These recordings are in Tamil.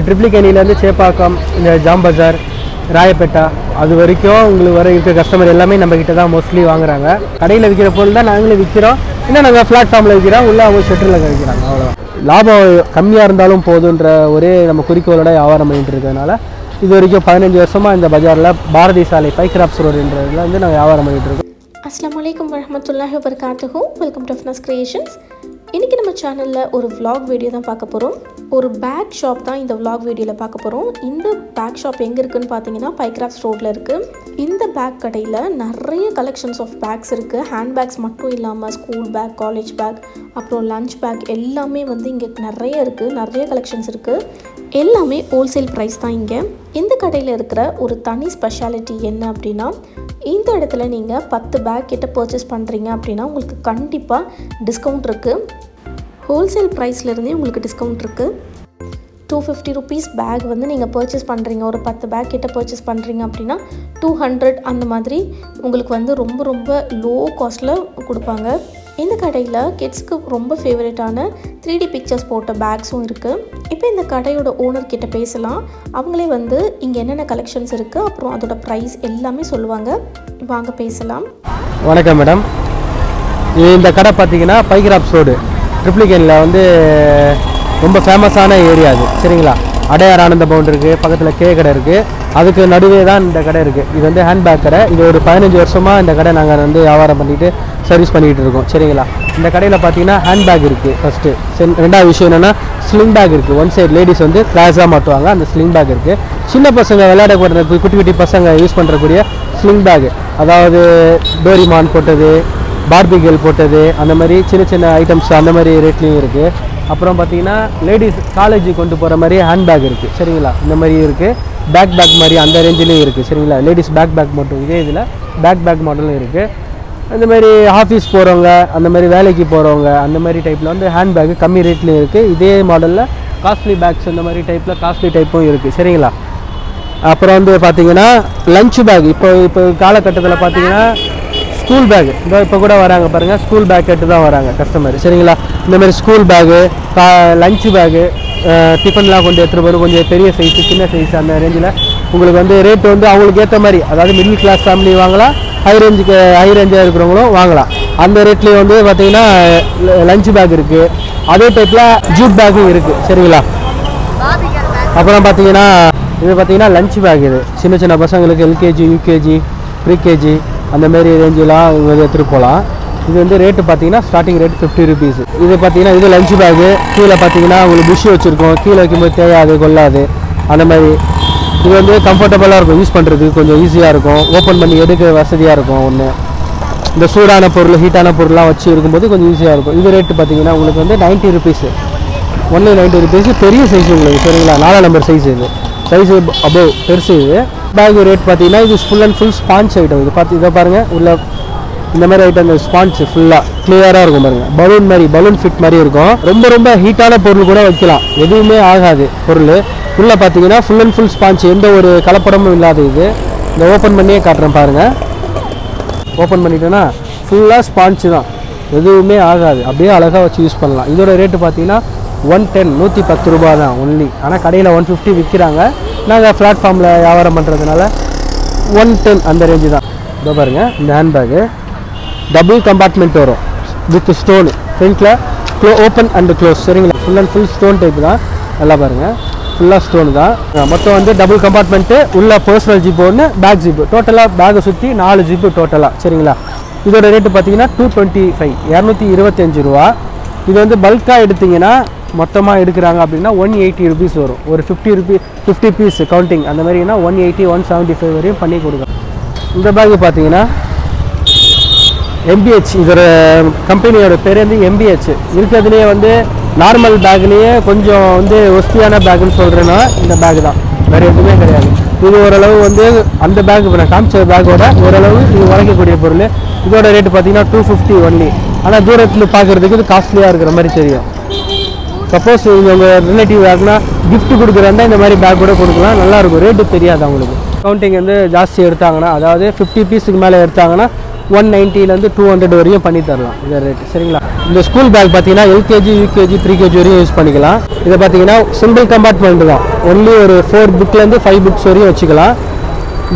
ட்ரிப்ளிகேனிலேருந்து சேப்பாக்கம் இந்த ஜாம் பஜார் ராயப்பேட்டா அது வரைக்கும் உங்களுக்கு வர இருக்க கஸ்டமர் எல்லாமே நம்ம தான் மோஸ்ட்லி வாங்குறாங்க. கடையில் விற்கிற பொருள் தான் நாங்களும் விற்கிறோம் இன்னும் நாங்கள் பிளாட்ஃபார்மில் விற்கிறோம் உள்ளே அவங்க ஷெட்டரில் விற்கிறாங்க அவ்வளோதான் லாபம் கம்மியாக இருந்தாலும் போதுன்ற ஒரே நம்ம குறிக்கோளோட வியாபாரம் பண்ணிகிட்டு இருக்கிறதுனால இது வரைக்கும் பதினஞ்சு வருஷமாக இந்த பஜாரில் பாரதி சாலை பைக்ராப்ஸ் ரோடுன்றதுல வந்து நாங்கள் வியாபாரம் பண்ணிகிட்டு இருக்கோம். அஸ்லாம் வலைக்கம் வரமத்துல்லாஹி வபர்காத்துஹு வெல்கம் டு ஃபினஸ் கிரியேஷன்ஸ் இன்றைக்கி நம்ம சேனலில் ஒரு வ்ளாக் வீடியோ தான் பார்க்க போகிறோம் ஒரு பேக் ஷாப் தான் இந்த வ்ளாக் வீடியோவில் பார்க்க போகிறோம் இந்த பேக் ஷாப் எங்கே இருக்குன்னு பார்த்தீங்கன்னா பைக்ராஃப்ட் ரோட்டில் இருக்குது இந்த பேக் கடையில் நிறைய கலெக்ஷன்ஸ் ஆஃப் பேக்ஸ் இருக்குது ஹேண்ட் பேக்ஸ் மட்டும் இல்லாமல் ஸ்கூல் பேக் காலேஜ் பேக் அப்புறம் லஞ்ச் பேக் எல்லாமே வந்து இங்கே நிறைய இருக்குது நிறைய கலெக்ஷன்ஸ் இருக்குது எல்லாமே ஹோல்சேல் ப்ரைஸ் தான் இங்கே. இந்த கடையில் இருக்கிற ஒரு தனி ஸ்பெஷாலிட்டி என்ன அப்படின்னா இந்த இடத்துல நீங்கள் பத்து பேக் கிட்ட பர்ச்சேஸ் பண்ணுறீங்க அப்படின்னா உங்களுக்கு கண்டிப்பாக டிஸ்கவுண்ட் இருக்குது ஹோல்சேல் ப்ரைஸ்லேருந்தே உங்களுக்கு டிஸ்கவுண்ட் இருக்குது டூ ஃபிஃப்டி ருபீஸ் பேக் வந்து நீங்கள் பர்ச்சேஸ் பண்ணுறீங்க ஒரு பத்து பேக் கிட்ட பர்ச்சேஸ் பண்ணுறீங்க அப்படின்னா டூ ஹண்ட்ரட் அந்த மாதிரி உங்களுக்கு வந்து ரொம்ப ரொம்ப லோ காஸ்ட்டில் கொடுப்பாங்க. இந்த கடையில் கிட்ஸ்க்கு ரொம்ப ஃபேவரட்டான த்ரீ டி பிக்சர்ஸ் போட்ட பேக்ஸும் இருக்குது இப்போ இந்த கடையோட ஓனர் கிட்ட பேசலாம். அவங்களே வந்து இங்கே என்னென்ன கலெக்ஷன்ஸ் இருக்குது அப்புறம் அதோட ப்ரைஸ் எல்லாமே சொல்லுவாங்க. வாங்க பேசலாம். வணக்கம் மேடம் இந்த கடை பார்த்தீங்கன்னா பைக்ராப்ஸ் ரோடு ட்ரிப்ளிகேனில் வந்து ரொம்ப ஃபேமஸான ஏரியா அது. சரிங்களா? அடையார் ஆனந்த பவுண்ட் இருக்குது பக்கத்தில் கே கடை இருக்குது அதுக்கு நடுவே தான் இந்த கடை இருக்குது இது வந்து ஹேண்ட்பேக் கடை. இது ஒரு பதினஞ்சு வருஷமாக இந்த கடை நாங்கள் வந்து வியாபாரம் பண்ணிட்டு சர்வீஸ் பண்ணிகிட்டு இருக்கோம். சரிங்களா? இந்த கடையில் பார்த்தீங்கன்னா ஹேண்ட்பேக் இருக்குது ஃபஸ்ட்டு சென் ரெண்டாவது விஷயம் என்னென்னா ஸ்லிங் பேக் இருக்குது ஒன் சைடு லேடிஸ் வந்து கிளாஸாக மாட்டுவாங்க. அந்த ஸ்லிங் பேக் இருக்குது சின்ன பசங்க விளையாடக்கூடிய குட்டி குட்டி பசங்க யூஸ் பண்ணுறக்கூடிய ஸ்லிங் பேக் அதாவது டோரிமான் போட்டது பார்பிகேல் போட்டது அந்த மாதிரி சின்ன சின்ன ஐட்டம்ஸ் அந்த மாதிரி ரேட்லேயும் இருக்குது அப்புறம் பார்த்தீங்கன்னா லேடிஸ் காலேஜ் கொண்டு போகிற மாதிரி ஹேண்ட்பேக் இருக்குது சரிங்களா? இந்த மாதிரி இருக்குது பேக் பேக் மாதிரி அந்த ரேஞ்சிலையும் இருக்குது சரிங்களா? லேடிஸ் பேக் பேக் மட்டும் இதே இதில் பேக் பேக் மாடலும் இருக்குது அந்த மாதிரி ஆஃபீஸ் போகிறவங்க அந்த மாதிரி வேலைக்கு போகிறவங்க அந்த மாதிரி டைப்பில் வந்து ஹேண்ட்பேக் கம்மி ரேட்லேயும் இருக்குது இதே மாடலில் காஸ்ட்லி பேக்ஸ் இந்த மாதிரி டைப்பில் காஸ்ட்லி டைப்பும் இருக்குது சரிங்களா? அப்புறம் வந்து பார்த்தீங்கன்னா லஞ்ச் பேக் இப்போ இப்போ காலகட்டத்தில் பார்த்தீங்கன்னா ஸ்கூல் பேக் இதோ இப்போ கூட வராங்க பாருங்கள் ஸ்கூல் பேக் எடுத்து தான் வராங்க கஸ்டமர் சரிங்களா? இந்த மாதிரி ஸ்கூல் பேகு கா லஞ்ச் பேகு டிஃபன்லாம் கொஞ்சம் எடுத்துகிட்டு போகிறோம் கொஞ்சம் பெரிய சைஸு சின்ன சைஸ் அந்த ரேஞ்சில் உங்களுக்கு வந்து ரேட் வந்து அவங்களுக்கு ஏற்ற மாதிரி அதாவது மிடில் கிளாஸ் ஃபேமிலி வாங்கலாம் ஹை ரேஞ்சுக்கு ஹை ரேஞ்சாக இருக்கிறவங்களும் வாங்கலாம். அந்த ரேட்லேயே வந்து பார்த்தீங்கன்னா லஞ்ச் பேக் இருக்குது அதே டைப்பில் ஜூட் பேக்கும் இருக்குது சரிங்களா? அப்புறம் பார்த்தீங்கன்னா இது பார்த்தீங்கன்னா லஞ்ச் பேக் இது. சின்ன சின்ன பசங்களுக்கு எல்கேஜி யூகேஜி ப்ரீகேஜி அந்த மாதிரி ரேஞ்செலாம் இவங்க எடுத்துகிட்டு போகலாம். இது வந்து ரேட்டு பார்த்தீங்கன்னா ஸ்டார்டிங் ரேட் ஃபிஃப்டி ருபீஸ் இது பார்த்தீங்கன்னா இது லஞ்ச் பேக்கு கீழே பார்த்தீங்கன்னா உங்களுக்கு புஷ் வச்சுருக்கோம். கீழே வைக்கும்போது தேயாது கொள்ளாது. அந்த மாதிரி. இது வந்து கம்ஃபர்டபுளாக இருக்கும். யூஸ் பண்ணுறதுக்கு கொஞ்சம் ஈஸியாக இருக்கும். ஓப்பன் பண்ணி எடுக்க வசதியாக இருக்கும் ஒன்று இந்த சூடான பொருள் ஹீட்டான பொருள்லாம் வச்சு இருக்கும்போது கொஞ்சம் ஈஸியாக இருக்கும். இது ரேட்டு பார்த்தீங்கன்னா உங்களுக்கு வந்து ninety rupees only ninety rupees பெரிய சைஸ் உங்களுக்கு சரிங்களா? நாலாம் நம்பர் சைஸ் இது. சைஸ் அபவ் பெருசு இது. பேக் ரேட் பார்த்தீங்கன்னா இது full and full sponge item இது பார்த்து இதை பாருங்கள் உள்ள இந்த மாதிரி ஐட்டம் இந்த ஃபுல்லாக கிளியராக இருக்கும் பாருங்க. பலூன் மாதிரி பலூன் ஃபிட் மாதிரி இருக்கும். ரொம்ப ரொம்ப ஹீட்டான பொருள் கூட வைக்கலாம். எதுவுமே ஆகாது பொருள். உள்ளே பார்த்தீங்கன்னா ஃபுல் அண்ட் ஃபுல் ஸ்பான்ஸ் எந்த ஒரு கலப்படமும் இல்லாத இது. இந்த ஓப்பன் பண்ணியே காட்டுறேன் பாருங்கள் ஓப்பன் பண்ணிட்டேன்னா ஃபுல்லாக ஸ்பான்ஸு தான். எதுவுமே ஆகாது. அப்படியே அழகாக வச்சு யூஸ் பண்ணலாம். இதோட ரேட்டு பார்த்தீங்கன்னா ஒன் டென் நூற்றி பத்து ரூபா தான் ஒன்லி ஆனால் கடையில் ஒன் ஃபிஃப்டி விற்கிறாங்க நாங்கள் பிளாட்ஃபார்மில் வியாபாரம் பண்ணுறதுனால ஒன் டென் அந்த ரேஞ்சு தான். இதோ பாருங்கள் இந்த ஹேண்ட்பேக்கு டபுள் கம்பார்ட்மெண்ட் வரும் வித் ஸ்டோனு ஃப்ரண்ட்டில் க்ளோ ஓப்பன் அண்ட் க்ளோஸ் சரிங்களா? Full and full stone type தான். நல்லா பாருங்கள் ஃபுல்லாக ஸ்டோன் தான். மொத்தம் வந்து டபுள் கம்பார்ட்மெண்ட்டு உள்ள பர்சனல் ஜிப் ஒன்று பேக் ஜிப்பு டோட்டலாக பேக்கை சுற்றி நாலு ஜிப்பு டோட்டலாக சரிங்களா? இதோட ரேட்டு பார்த்தீங்கன்னா டூ டுவெண்ட்டி ஃபைவ் இரநூத்தி இருபத்தஞ்சு ரூபா. இது வந்து பல்காக எடுத்தீங்கன்னா மொத்தமாக எடுக்கிறாங்க அப்படின்னா ஒன் எயிட்டி ருபீஸ் வரும். ஒரு fifty rupee fifty piece counting அந்த மாதிரினா one eighty one seventy five வரையும் பண்ணி கொடுக்குறோம் இந்த பேக் பார்த்தீங்கன்னா எம்பிஹெச் இதோட கம்பெனியோட பேர் வந்து எம்பிஹெச் இருக்கிறதுலேயே வந்து நார்மல் பேக்லேயே கொஞ்சம் வந்து ஒஸ்தியான பேக்குன்னு சொல்கிறேன்னா இந்த பேக் தான். வேறு எதுவுமே கிடையாது. இது ஓரளவு வந்து அந்த பேக் இப்போ நான் காமிச்ச பேக்கோட ஓரளவு இது உழைக்கக்கூடிய பொருள். இதோட ரேட்டு பார்த்தீங்கன்னா டூ ஃபிஃப்டி ஒன்லி ஆனால் தூரத்தில் பார்க்குறதுக்கு இது காஸ்ட்லியாக இருக்கிற மாதிரி தெரியும். சப்போஸ் நீங்கள் உங்கள் ரிலேட்டிவ் பேக்னா கிஃப்ட் கொடுக்குறதா இந்த மாதிரி பேக் கூட கொடுக்கலாம். நல்லா இருக்கும். ரேட்டு தெரியாது அவங்களுக்கு. கவுண்டிங் வந்து ஜாஸ்தி எடுத்தாங்கன்னா அதாவது ஃபிஃப்டி பீஸுக்கு மேலே எடுத்தாங்கன்னா ஒன் நைன்ட்டிலேருந்து டூ ஹண்ட்ரட் வரையும் பண்ணி தரலாம். இந்த ரேட் சரிங்களா? இந்த ஸ்கூல் பேக் பார்த்தீங்கன்னா எல்கேஜி யூகேஜி ப்ரீகேஜி வரையும் யூஸ் பண்ணிக்கலாம். இதை பார்த்தீங்கன்னா சிங்கிள் கம்பார்ட்மெண்ட் தான். ஒன்லி ஒரு ஃபோர் புக்லேருந்து ஃபைவ் புக்ஸ் வரையும் வச்சுக்கலாம்.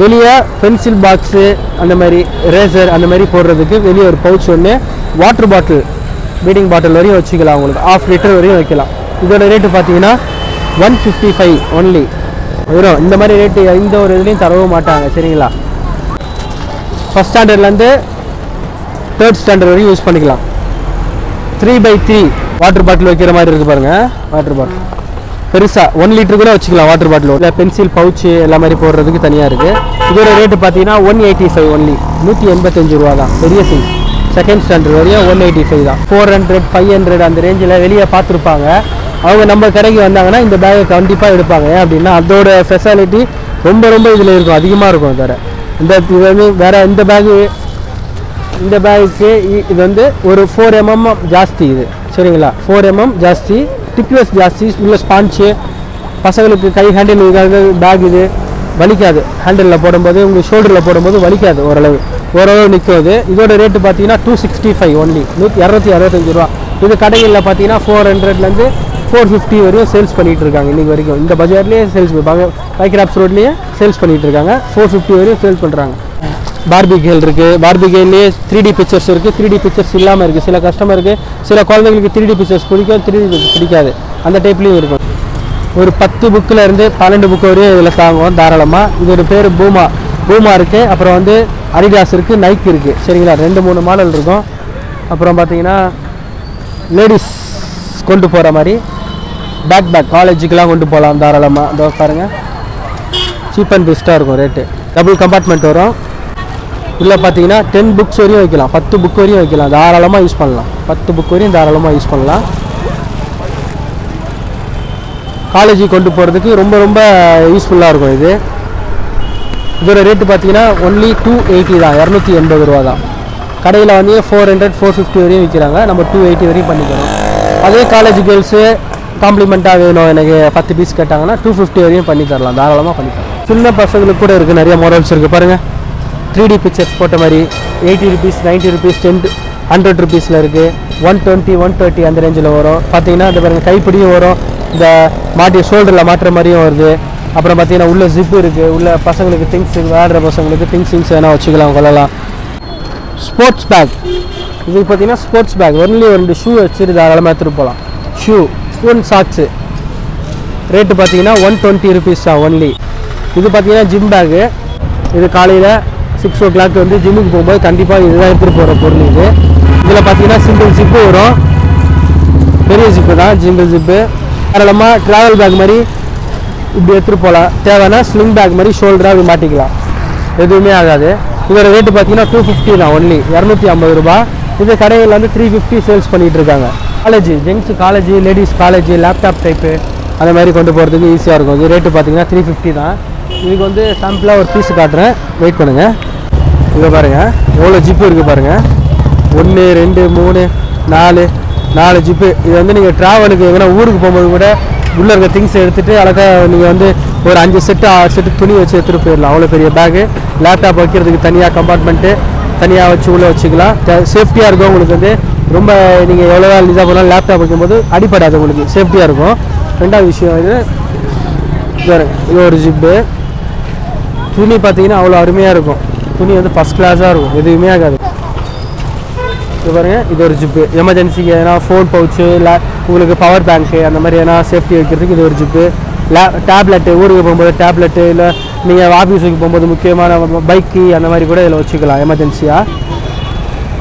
வெளியே பென்சில் பாக்ஸு அந்த மாதிரி ரேசர் அந்த மாதிரி போடுறதுக்கு வெளியே ஒரு பவுச் ஒன்று வாட்டர் பாட்டில் பீடிங் பாட்டில் வரையும் வச்சுக்கலாம் உங்களுக்கு. ஆஃப் லிட்டர் வரையும் வைக்கலாம். இதோட ரேட்டு பார்த்தீங்கன்னா ஒன் ஃபிஃப்டி ஃபைவ் ஒன்லி வெறும் இந்த மாதிரி ரேட்டு எந்த ஒரு இதுலேயும் தரவும் மாட்டாங்க. சரிங்களா? ஃபஸ்ட் ஸ்டாண்டர்ட்லேருந்து தேர்ட் ஸ்டாண்டர்ட் வரையும் யூஸ் பண்ணிக்கலாம். Three by three water bottle வைக்கிற மாதிரி இருக்குது பாருங்கள் வாட்டர் பாட்டில் பெருசாக ஒன் லிட்டர் கூட வச்சுக்கலாம் வாட்டர் பாட்டில் இல்லை பென்சில் பவுச்சு எல்லா மாதிரி போடுறதுக்கு தனியாக இருக்குது இதோட ரேட்டு பார்த்தீங்கன்னா ஒன் எயிட்டி ஃபைவ் ஒன்லி நூற்றி எண்பத்தஞ்சு ரூபா தான். பெரிய சைஸ் செகண்ட் ஸ்டாண்டர்ட் வரையும் ஒன் எயிட்டி ஃபைவ் தான். ஃபோர் ஹண்ட்ரட் ஃபைவ் ஹண்ட்ரட் அந்த ரேஞ்சில் வெளியே பார்த்துருப்பாங்க. அவங்க நம்ம கடைக்கு வந்தாங்கன்னா இந்த பேக்கை கண்டிப்பாக எடுப்பாங்க. ஏன் அப்படின்னா அதோட ஃபெசாலிட்டி ரொம்ப ரொம்ப இதில் இருக்கும். அதிகமாக இருக்கும் தர இந்த இது வந்து வேறு இந்த பேகு இந்த பேக்கு இது வந்து ஒரு ஃபோர் எம்எம் ஜாஸ்தி இது. சரிங்களா? ஃபோர் எம்எம் ஜாஸ்தி திக்னஸ் ஜாஸ்தி உள்ள ஸ்பான்ச்சு பசங்களுக்கு கை ஹேண்டில் பேக் இது. வலிக்காது. ஹேண்டிலில் போடும்போது உங்கள் ஷோல்டரில் போடும்போது வலிக்காது ஓரளவு. ஓரளவு நிற்கும் இதோட ரேட்டு பார்த்தீங்கன்னா டூ சிக்ஸ்டி ஃபைவ் ஒன்லி நூற்றி இரநூத்தி அறுபத்தஞ்சு ரூபா. இது கடைகளில் பார்த்தீங்கன்னா ஃபோர் ஹண்ட்ரட்லேருந்து ஃபோர் ஃபிஃப்டி வரையும் சேல்ஸ் பண்ணிகிட்டு இருக்காங்க இன்றைக்கி வரைக்கும். இந்த பஜார்லேயே சேல்ஸ் பைக்ராப்ஸ் ரோட்லேயே சேல்ஸ் பண்ணிகிட்டு இருக்காங்க ஃபோர் ஃபிஃப்டி வரையும் சேல்ஸ் பண்ணுறாங்க பார்பி கேல் இருக்குது பார்பி கேல்லேயே த்ரீ டி பிக்சர்ஸ் இருக்குது த்ரீ டி பிக்சர்ஸ் இல்லாமல் இருக்குது சில கஸ்டமருக்கு சில குழந்தைங்களுக்கு த்ரீ டி பிக்சர்ஸ் பிடிக்கும். த்ரீ டி பிடிக்காது. அந்த டைப்லேயும் இருக்கும். ஒரு பத்து புக்கில் இருந்து பன்னெண்டு புக்கு வரையும் இதில் தாங்குவோம் தாராளமாக இதோட பேர் பூமா பூமா இருக்குது அப்புறம் வந்து அடிடாஸ் இருக்குது நைக் இருக்குது சரிங்களா? ரெண்டு மூணு மாடல் இருக்கும். அப்புறம் பார்த்தீங்கன்னா லேடிஸ் கொண்டு போகிற மாதிரி பேக் பேக் காலேஜுக்கெலாம் கொண்டு போகலாம் தாராளமாக இதோ பாருங்கள் சீப் அண்ட் பெஸ்ட்டாக இருக்கும் ரேட்டு டபுள் கம்பார்ட்மெண்ட் வரும். உள்ளே பார்த்தீங்கன்னா டென் புக்ஸ் வரையும் வைக்கலாம். பத்து புக் வரையும் வைக்கலாம். தாராளமாக யூஸ் பண்ணலாம். பத்து புக் வரையும் தாராளமாக யூஸ் பண்ணலாம். காலேஜுக்கு கொண்டு போகிறதுக்கு ரொம்ப ரொம்ப யூஸ்ஃபுல்லாக இருக்கும் இது. இதோட ரேட்டு பார்த்தீங்கன்னா ஒன்லி டூ எயிட்டி தான். இரநூத்தி எண்பது ரூபா தான். கடையில் வந்து ஃபோர் ஹண்ட்ரட் ஃபோர் ஃபிஃப்டி வரையும் விற்கிறாங்க நம்ம டூ எயிட்டி வரையும் பண்ணிக்கிறோம். அதே காலேஜ் கேர்ள்ஸு காம்ப்ளிமெண்ட்டாக வேணும். எனக்கு பத்து பீஸ் கேட்டாங்கன்னா டூ ஃபிஃப்டி வரையும் பண்ணி தரலாம். தாராளமாக பண்ணி தரலாம். சின்ன பசங்களுக்கு கூட இருக்குது நிறைய மாடல்ஸ் இருக்குது பாருங்கள் த்ரீ டி பிக்சர்ஸ் போட்ட மாதிரி eighty rupees ninety rupees ten hundred ருபீஸில் இருக்குது ஒன் டுவெண்ட்டி ஒன் தேர்ட்டி அந்த ரேஞ்சில் வரும். பார்த்தீங்கன்னா இந்த பாருங்க கைப்பிடியும் வரும். இந்த மாட்டி ஷோல்டரில் மாட்டுற மாதிரியும் வருது. அப்புறம் பார்த்தீங்கன்னா உள்ளே ஜிப்பு இருக்குது உள்ள பசங்களுக்கு திங்ஸ் விளையாடுற பசங்களுக்கு திங்ஸ் திங்ஸ் வேணால் வச்சுக்கலாம். கொள்ளலாம் ஸ்போர்ட்ஸ் பேக் இது பார்த்தீங்கன்னா ஸ்போர்ட்ஸ் பேக் ஒன்லி ரெண்டு ஷூ வச்சுட்டு தாராளமாக எடுத்துகிட்டு போகலாம் ஷூ ஸ்பூன் சாக்ஸு ரேட்டு பார்த்தீங்கன்னா ஒன் டுவெண்ட்டி ருபீஸ் தான் ஒன்லி இது பார்த்தீங்கன்னா ஜிம் பேக்கு இது காலையில் சிக்ஸ் ஓ கிளாக் வந்து ஜிம்முக்கு போகும்போது கண்டிப்பாக இதுதான் எடுத்துகிட்டு போகிற பொருள் இது. இதில் பார்த்தீங்கன்னா சிங்கிள் ஜிப்பு வரும். பெரிய ஜிப்பு தான் சிங்கிள் ஜிப்பு தாராளமாக ட்ராவல் பேக் மாதிரி இப்படி எடுத்துகிட்டு போகலாம் தேவைன்னா ஸ்லிங் பேக் மாதிரி ஷோல்டராக இப்படி மாட்டிக்கலாம். எதுவுமே ஆகாது. இதோட ரேட்டு பார்த்தீங்கன்னா டூ ஃபிஃப்டி தான் ஒன்லி இரநூத்தி ஐம்பது ரூபா இது கடையில் வந்து த்ரீ ஃபிஃப்டி சேல்ஸ் பண்ணிகிட்டு இருக்காங்க. College gents college ladies college laptop type அந்த மாதிரி கொண்டு போகிறதுக்கு ஈஸியாக இருக்கும். இது ரேட்டு பார்த்தீங்கன்னா த்ரீ ஃபிஃப்டி தான். இதுக்கு வந்து சாம்பிளாக ஒரு பீஸ் காட்டுறேன். வெயிட் பண்ணுங்கள் இங்கே பாருங்கள் எவ்வளோ ஜிப்பு இருக்குது பாருங்கள் ஒன்று ரெண்டு மூணு நாலு நாலு ஜிப்பு இது வந்து நீங்கள் ட்ராவலுக்கு எங்கன்னா ஊருக்கு போகும்போது கூட உள்ளே இருக்க திங்ஸ் எடுத்துகிட்டு அழகாக நீங்கள் வந்து ஒரு அஞ்சு செட்டு ஆறு செட்டு துணி வச்சு எடுத்துகிட்டு போயிடலாம். அவ்வளோ பெரிய பேக்கு லேப்டாப் வைக்கிறதுக்கு தனியாக கம்பார்ட்மெண்ட்டு தனியாக வச்சு உள்ளே வச்சுக்கலாம். சேஃப்டியாக இருக்கும் உங்களுக்கு வந்து ரொம்ப நீங்கள் எவ்வளோ நாள் இதாக போனாலும் லேப்டாப் வைக்கும்போது அடிப்படாது உங்களுக்கு. சேஃப்டியாக இருக்கும். ரெண்டாவது விஷயம் இது. இது இது ஒரு ஜிப்பு துணி பார்த்தீங்கன்னா அவ்வளோ அருமையாக இருக்கும். துணி வந்து ஃபஸ்ட் கிளாஸாக இருக்கும். எதுவுமே ஆகாது. இது பாருங்கள் இது ஒரு ஜிப்பு எமர்ஜென்சிக்கு எதனா ஃபோன் பவுச்சு லே உங்களுக்கு பவர் பேங்க்கு அந்த மாதிரி எதனா சேஃப்டி வைக்கிறதுக்கு இது ஒரு ஜிப்பு லே டேப்லெட்டு ஊருக்கு போகும்போது டேப்லெட்டு இல்லை நீங்கள் ஆஃபீஸுக்கு போகும்போது முக்கியமான பைக்கு அந்த மாதிரி கூட இதில் வச்சுக்கலாம். எமர்ஜென்சியாக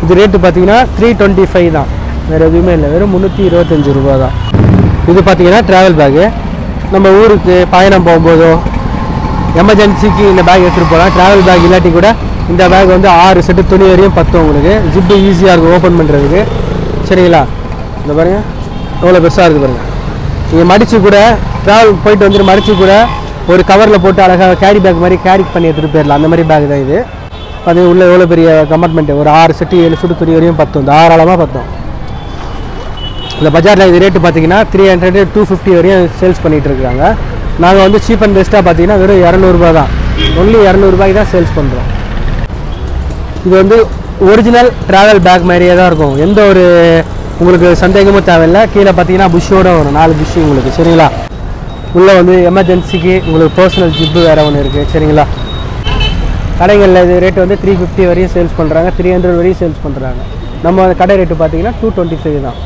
இது ரேட்டு பார்த்தீங்கன்னா த்ரீ டுவெண்ட்டி ஃபைவ் தான். வேறு எதுவுமே இல்லை. வெறும் முந்நூற்றி இருபத்தஞ்சி ரூபா தான். இது பார்த்தீங்கன்னா ட்ராவல் பேக்கு நம்ம ஊருக்கு பயணம் போகும்போதோ எமர்ஜென்சிக்கு இந்த பேக் எடுத்துகிட்டு போகலாம். ட்ராவல் பேக் இல்லாட்டி கூட இந்த பேக் வந்து ஆறு செட்டு துணி வரையும் பத்தும் உங்களுக்கு. ஜிப்பு ஈஸியாக இருக்கும் ஓப்பன் பண்ணுறதுக்கு சரிங்களா? இந்த பாருங்க. எவ்வளோ பெருசாக இருக்குது பாருங்கள் நீங்கள் மடித்து கூட ட்ராவல் போயிட்டு வந்துட்டு மடித்து கூட ஒரு கவரில் போட்டு அழகாக கேரி பேக் மாதிரி கேரி பண்ணி எடுத்துகிட்டு போயிடலாம். அந்த மாதிரி பேக் தான் இது. அது உள்ளே எவ்வளோ பெரிய கம்பார்ட்மெண்ட்டு ஒரு ஆறு செட்டு ஏழு சுடு துணி வரையும் பத்தும். தாராளமாக பத்தும். இந்த பஜாரில் இது ரேட்டு பார்த்தீங்கன்னா த்ரீ ஹண்ட்ரட் டூ ஃபிஃப்டி வரையும் சேல்ஸ் பண்ணிகிட்டு இருக்காங்க. நாங்கள் வந்து சீப் அண்ட் பெஸ்ட்டாக பார்த்தீங்கன்னா வெறும் இரநூறுபா தான். ஒன்லி இரநூறுபாய்க்கு தான் சேல்ஸ் பண்ணுறோம் இது வந்து ஒரிஜினல் ட்ராவல் பேக் மாதிரியே தான் இருக்கும். எந்த ஒரு உங்களுக்கு சந்தேகமும் தேவையில்லை. கீழே பார்த்தீங்கன்னா புஷ்ஷோட வரும். நாலு புஷ்ஷு உங்களுக்கு சரிங்களா? உள்ளே வந்து எமர்ஜென்சிக்கு உங்களுக்கு பர்சனல் ஜிப்பு வேறு ஒன்று இருக்குது சரிங்களா? கடைகளில் இது ரேட் வந்து த்ரீ ஃபிஃப்டி வரையும் சேல்ஸ் பண்ணுறாங்க த்ரீ ஹண்ட்ரட் வரையும் சேல்ஸ் பண்ணுறாங்க நம்ம கடை ரேட்டு பார்த்தீங்கன்னா டூ டுவெண்ட்டி ஃபைவ் தான்.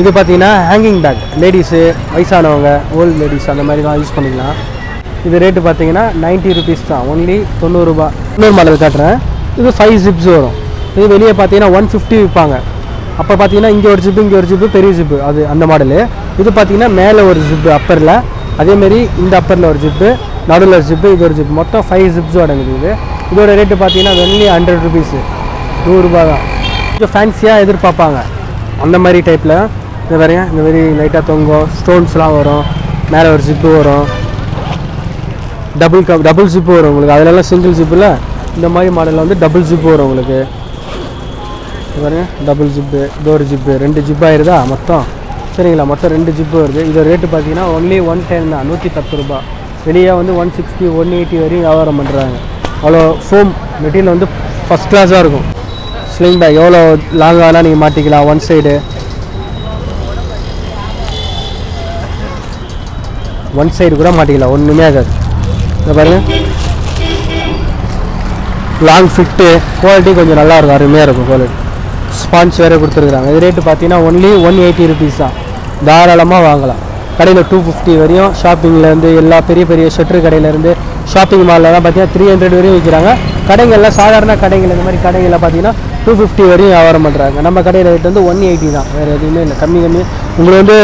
இது பார்த்தீங்கன்னா ஹேங்கிங் பேக் லேடிஸு வயசானவங்க ஓல்டு லேடிஸ் அந்த மாதிரி தான் யூஸ் பண்ணிக்கலாம். இது ரேட்டு பார்த்தீங்கன்னா 90 ருபீஸ் தான். ஒன்லி தொண்ணூறுரூபா இன்னொரு மாடல் காட்டுறேன். இது ஃபைவ் ஜிப்ஸ் வரும். இது வெளியே பார்த்தீங்கன்னா ஒன் ஃபிஃப்டி விற்பாங்க அப்போ பார்த்தீங்கன்னா இங்கே ஒரு ஜிப்பு இங்கே ஒரு ஜிப்பு பெரிய ஜிப்பு அது அந்த மாடலு இது பார்த்தீங்கன்னா மேலே ஒரு ஜிப்பு அப்பரில் அதேமாரி இந்த அப்பரில் ஒரு ஜிப்பு நடுவில் ஒரு ஜிப்பு இது ஒரு ஜிப்பு மொத்தம் ஃபைவ் ஜிப்ஸ் அடங்குது இது இதோட ரேட்டு பார்த்தீங்கன்னா வென்லி ஹண்ட்ரட் ருபீஸு நூறுரூபா தான். கொஞ்சம் ஃபேன்சியாக எதிர்பார்ப்பாங்க. அந்த மாதிரி டைப்பில் இந்த வரைய இந்த மாதிரி லைட்டாக தொங்கும். ஸ்டோன்ஸ்லாம் வரும். மேலே ஒரு ஜிப்பு வரும். டபுள் கப் டபுள் ஜிப்பு வரும் உங்களுக்கு. அதிலெல்லாம் சிங்கிள் ஜிப்பில் இந்த மாதிரி மாடலில் வந்து டபுள் ஜிப்பு வரும் உங்களுக்கு. இது பாருங்க டபுள் ஜிப்பு டோர் ஜிப்பு ரெண்டு ஜிப் ஆயிருதா? மொத்தம். சரிங்களா? மொத்தம் ரெண்டு ஜிப்பு வருது. இதோட ரேட்டு பார்த்தீங்கன்னா ஒன்லி ஒன் டென் தான். நூற்றி பத்து ரூபா வெளியே வந்து ஒன் சிக்ஸ்டி ஒன் எயிட்டி வரையும் வியாபாரம் பண்ணுறாங்க அவ்வளோ ஃபோம் மெட்டீரியல் வந்து ஃபஸ்ட் கிளாஸாக இருக்கும். ஸ்லிங் பேக் எவ்வளோ லாங் வேணால் நீங்கள் மாட்டிக்கலாம் ஒன் சைடு ஒன் சைடு கூட மாட்டிக்கலாம் ஒன்றுமே ஆகாது. இதை பாருங்க. லாங் ஃபிட்டு குவாலிட்டி கொஞ்சம் நல்லா இருக்கும் அருமையாக இருக்கும் குவாலிட்டி ஸ்பான்ஸ் வேறு கொடுத்துருக்குறாங்க. இது ரேட்டு பார்த்தீங்கன்னா ஒன்லி ஒன் எயிட்டி ருபீஸ் தான். தாராளமாக வாங்கலாம். கடையில் டூ ஃபிஃப்டி வரையும் ஷாப்பிங்லேருந்து எல்லா பெரிய பெரிய ஷட்டர் கடையிலேருந்து ஷாப்பிங் மால்லலாம் பார்த்தீங்கன்னா த்ரீ ஹண்ட்ரட் வரையும் விற்கிறாங்க கடைகளில் சாதாரண கடைகள் இந்த மாதிரி கடைகளில் பார்த்தீங்கன்னா டூ ஃபிஃப்டி வரையும் வியாபாரம் பண்ணுறாங்க நம்ம கடையில் ரேட் வந்து ஒன் எயிட்டி தான். வேறு எதுவுமே இல்லை. கம்மி கம்மி. உங்களுக்கு வந்து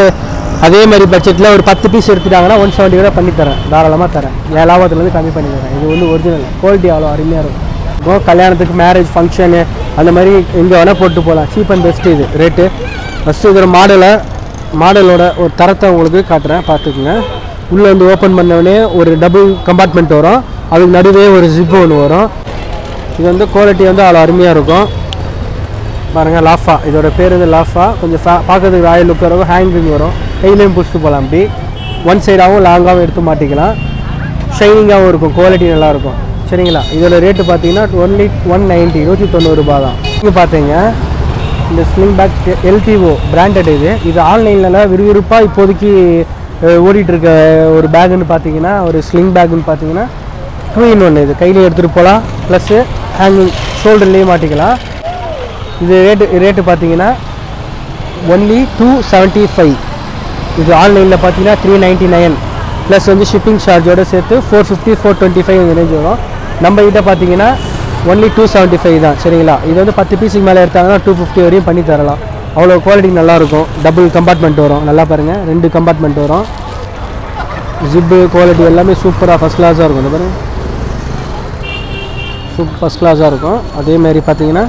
அதே மாதிரி பட்ஜெட்டில் ஒரு பத்து பீஸ் எடுத்துட்டாங்கன்னா ஒன் செவன்ட்டி கூட பண்ணி தரேன். தாராளமாக தரேன். என் லாபத்துலேருந்து கம்மி பண்ணி தரேன். இது வந்து ஒரிஜினல் குவாலிட்டி அவ்வளோ அருமையாக இருக்கும். கல்யாணத்துக்கு மேரேஜ் ஃபங்க்ஷனு அந்த மாதிரி எங்கே வேணால் போட்டு போகலாம் சீப் அண்ட் பெஸ்ட்டு இது ரேட்டு ஃபஸ்ட்டு இதில் மாடலை மாடலோட ஒரு தரத்தை உங்களுக்கு காட்டுறேன். பார்த்துக்குங்க. உள்ளே வந்து ஓப்பன் பண்ணவுடனே ஒரு டபுள் கம்பார்ட்மெண்ட் வரும். அதுக்கு நடுவே ஒரு ஜிப்பு ஒன்று வரும். இது வந்து குவாலிட்டி வந்து அவ்வளோ அருமையாக இருக்கும். பாருங்கள் லாஃபா. இதோட பேர் வந்து லாஃபா. கொஞ்சம் பார்க்கறதுக்கு ராயல் லுக் வரும். ஹேங்கிங் வரும். கையிலையும் பிடிச்சிட்டு போகலாம் அப்படி ஒன் சைடாகவும் லாங்காகவும் எடுத்து மாட்டிக்கலாம். ஷைனிங்காகவும் இருக்கும். குவாலிட்டி நல்லாயிருக்கும் சரிங்களா? இதோட ரேட்டு பார்த்தீங்கன்னா ஒன்லி ஒன் நைன்ட்டி நூற்றி தொண்ணூறுரூபா தான். இங்கே பார்த்தீங்க இந்த ஸ்லிங் பேக் எல்டிஓ பிராண்டட் இது. இது ஆன்லைனில் விறுவிறுப்பாக இப்போதைக்கு ஓடிட்டுருக்க ஒரு பேகுன்னு பார்த்தீங்கன்னா ஒரு ஸ்லிங் பேகுன்னு பார்த்தீங்கன்னா டூ இன் ஒன்று இது. கையில் எடுத்துகிட்டு போகலாம் ப்ளஸ்ஸு ஹேங்கிங் ஷோல்டர்லேயே மாட்டிக்கலாம். இது ரேட்டு ரேட்டு பார்த்தீங்கன்னா ஒன்லி டூ செவன்ட்டி ஃபைவ் இது ஆன்லைனில் பார்த்தீங்கன்னா த்ரீ நைன்ட்டி நைன் ப்ளஸ் வந்து ஷிப்பிங் சார்ஜோடு சேர்த்து four fifty four twenty five இந்த ரேஞ்ச் வரும். நம்ம கிட்ட பார்த்தீங்கன்னா ஒன்லி டூ செவன்ட்டி ஃபைவ் தான் சரிங்களா? இது வந்து பத்து பீஸுக்கு மேலே எடுத்தாங்கன்னா டூ ஃபிஃப்டி வரையும் பண்ணி தரலாம். அவ்வளோ குவாலிட்டி நல்லாயிருக்கும். டபுள் கம்பார்ட்மெண்ட் வரும். நல்லா பாருங்கள் ரெண்டு கம்பார்ட்மெண்ட் வரும். ஜிப்பு குவாலிட்டி எல்லாமே சூப்பராக ஃபஸ்ட் கிளாஸாக இருக்கும். இந்த பாருங்கள் சூப் ஃபஸ்ட் கிளாஸாக இருக்கும். அதேமாதிரி பார்த்தீங்கன்னா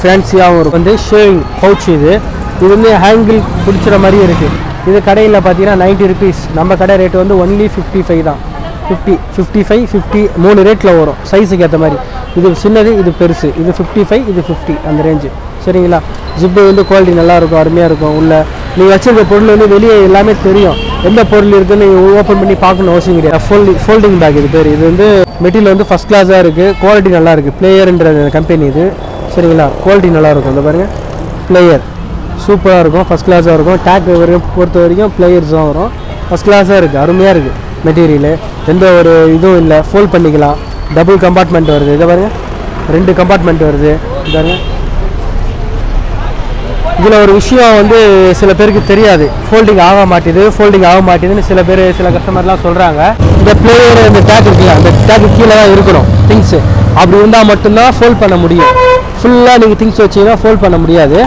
ஃபேன்சியாகவும் இருக்கும். வந்து ஷேவிங் பவுச் இது. இது வந்து ஹேங்கிள் பிடிச்சிற மாதிரியும் இருக்குது இது கடையில் பார்த்தீங்கன்னா நைன்ட்டி ருபீஸ் நம்ம கடை ரேட் வந்து ஒன்லி ஃபிஃப்டி ஃபைவ் தான். ஃபிஃப்டி ஃபிஃப்டி ஃபைவ் ஃபிஃப்டி மூணு ரேட்டில் வரும். சைஸுக்கு ஏற்ற மாதிரி. இது சின்னது இது பெருசு. இது ஃபிஃப்டி ஃபைவ் இது ஃபிஃப்டி அந்த ரேஞ்சு சரிங்களா? ஜிப்பு வந்து குவாலிட்டி நல்லாயிருக்கும் அருமையாக இருக்கும். உள்ள நீங்கள் வச்சுருக்க பொருள் வந்து வெளியே எல்லாமே தெரியும். எந்த பொருள் இருக்குன்னு நீங்கள் ஓப்பன் பண்ணி பார்க்கணும் அவசியம் கிடையாது. ஃபோல்டிங் ஃபோல்டிங் பேக் இது பேர். இது வந்து மெட்டீரியல் வந்து ஃபஸ்ட் கிளாஸாக இருக்குது குவாலிட்டி நல்லா இருக்குது பிளேயர்ன்ற கம்பெனி இது. சரிங்களா? குவாலிட்டி நல்லா இருக்கும் இந்த பாருங்கள் பிளேயர் சூப்பராக இருக்கும். ஃபஸ்ட் கிளாஸாக இருக்கும். டேக் வரைக்கும் பொறுத்த வரைக்கும் பிளேயர்ஸ் தான் வரும். ஃபஸ்ட் கிளாஸாக இருக்குது அருமையாக இருக்குது மெட்டீரியலு எந்த ஒரு இதுவும் இல்லை. ஃபோல்ட் பண்ணிக்கலாம். டபுள் கம்பார்ட்மெண்ட் வருது. இதை பாருங்கள் ரெண்டு கம்பார்ட்மெண்ட் வருது. பாருங்க. இதில் ஒரு விஷயம் வந்து சில பேருக்கு தெரியாது. ஃபோல்டிங் ஆக மாட்டேது ஃபோல்டிங் ஆக மாட்டேதுன்னு சில பேர் சில கஸ்டமர்லாம் சொல்கிறாங்க இந்த பிளேயர் இந்த டேக் இருக்குல்ல அந்த டேக்கு கீழே தான் இருக்கணும். திங்ஸு அப்படி இருந்தால் மட்டும்தான் ஃபோல்ட் பண்ண முடியும். ஃபுல்லாக நீங்கள் திங்ஸ் வச்சீங்கன்னா ஃபோல்ட் பண்ண முடியாது.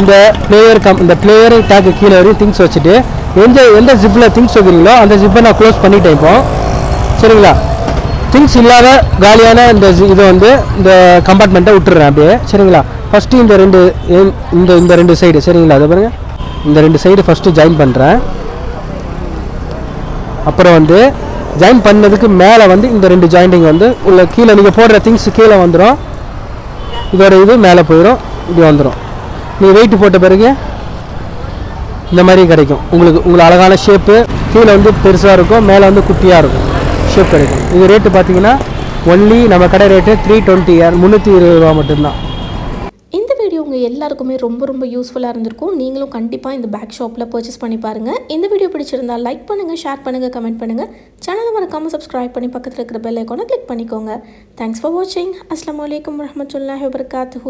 இந்த பிளேயர் கம் இந்த பிளேயர் டேக்கு கீழே வரையும் திங்ஸ் வச்சுட்டு எந்த எந்த ஜிப்பில் திங்ஸ் வைக்கிறீங்களோ அந்த ஜிப்பை நான் க்ளோஸ் பண்ணிட்டேன் இப்போ. சரிங்களா? திங்ஸ் இல்லாத காலியான இந்த இதை வந்து இந்த கம்பார்ட்மெண்ட்டை விட்டுறேன் அப்படியே. சரிங்களா? ஃபஸ்ட்டு இந்த ரெண்டு இந்த இந்த ரெண்டு சைடு சரிங்களா? அதை பாருங்கள் இந்த ரெண்டு சைடு ஃபஸ்ட்டு ஜாயின் பண்ணுறேன் அப்புறம் வந்து ஜாயின் பண்ணதுக்கு மேலே வந்து இந்த ரெண்டு ஜாயிண்டிங் வந்து உள்ள கீழே நீங்கள் போடுற திங்ஸ் கீழே வந்துடும் இதோட இது மேலே போயிடும் இப்படி வந்துடும் நீங்கள் வெயிட் போட்ட பிறகு இந்த மாதிரி கிடைக்கும். உங்களுக்கு உங்களுக்கு அழகான ஷேப்பு கீழே வந்து பெருசாக இருக்கும் மேலே வந்து குட்டியாக இருக்கும். ஷேப் கிடைக்கும். இது ரேட்டு பார்த்தீங்கன்னா ஒன்லி நம்ம கடை ரேட்டு த்ரீ டுவெண்ட்டி முந்நூற்றி இருபது ரூபா மட்டும்தான். இந்த வீடியோ உங்கள் எல்லாருக்குமே ரொம்ப ரொம்ப யூஸ்ஃபுல்லாக இருந்திருக்கும். நீங்களும் கண்டிப்பாக இந்த பேக் ஷாப்பில் பர்ச்சேஸ் பண்ணி பாருங்கள் இந்த வீடியோ பிடிச்சிருந்தால் லைக் பண்ணுங்கள் ஷேர் பண்ணுங்கள் கமெண்ட் பண்ணுங்கள் சேனலை மறக்காமல் சப்ஸ்கிரைப் பண்ணி பக்கத்தில் இருக்கிற பெல் ஐக்கானை கிளிக் பண்ணிக்கோங்க. தேங்க்ஸ் ஃபார் வாட்சிங் அஸ்லாம் வலைக்கம் வரமத்துல்லாஹ் வபர்காத்து